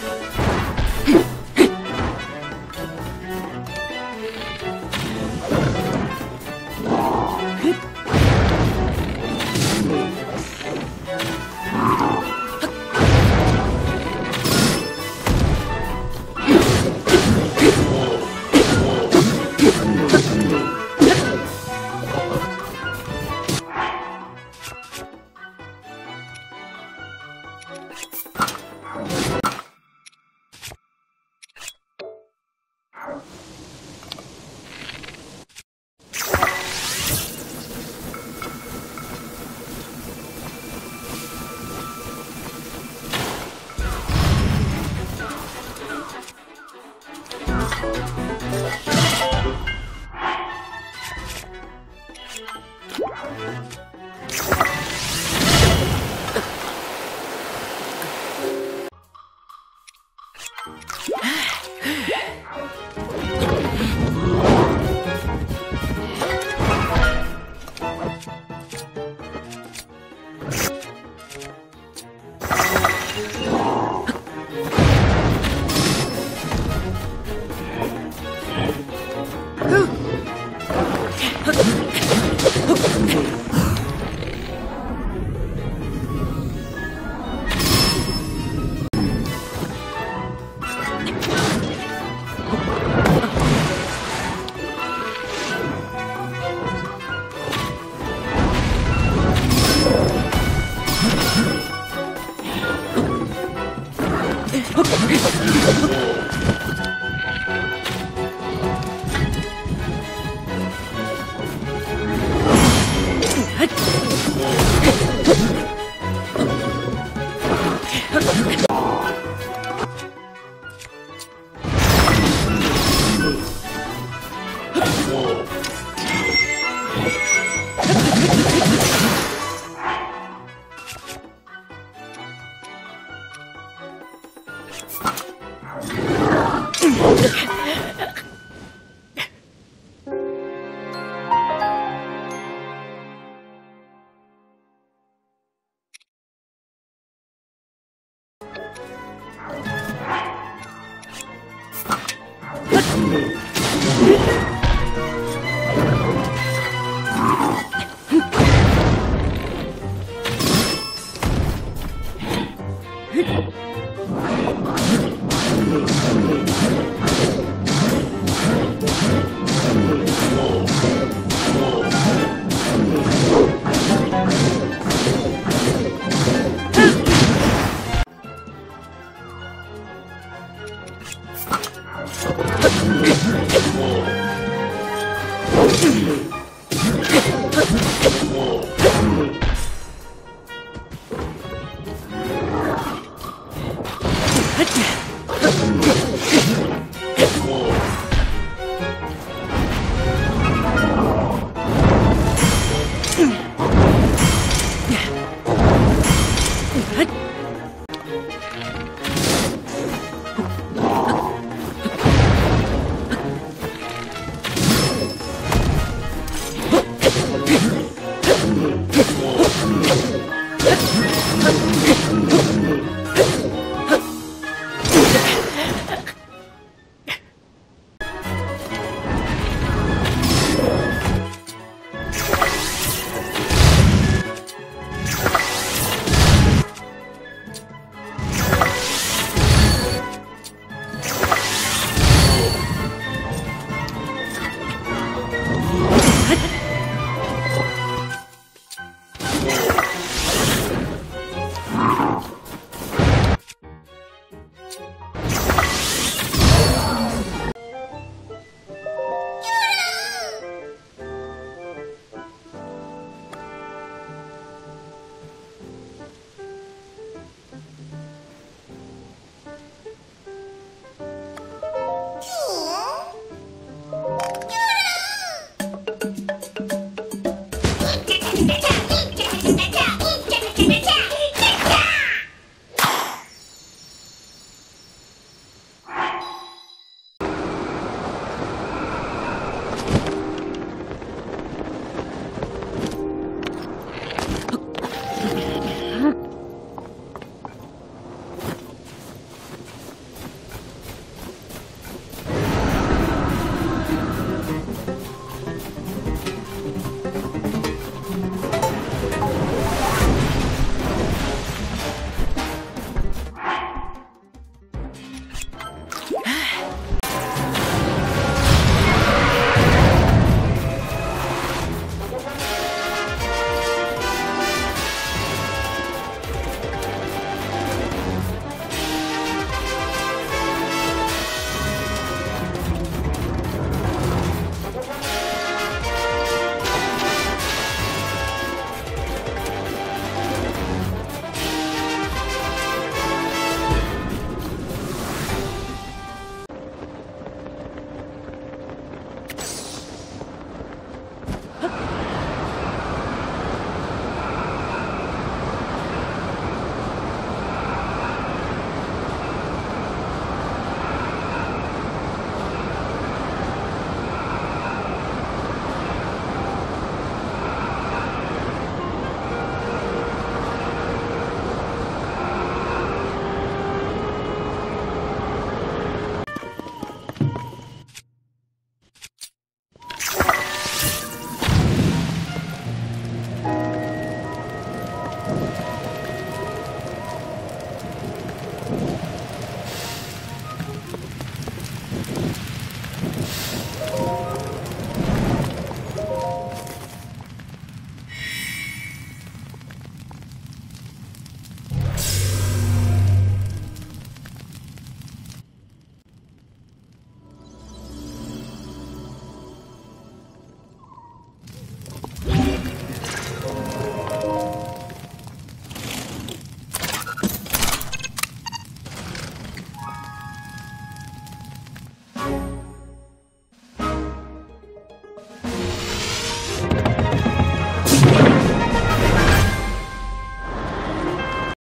you Hmph! Whoa. Oh.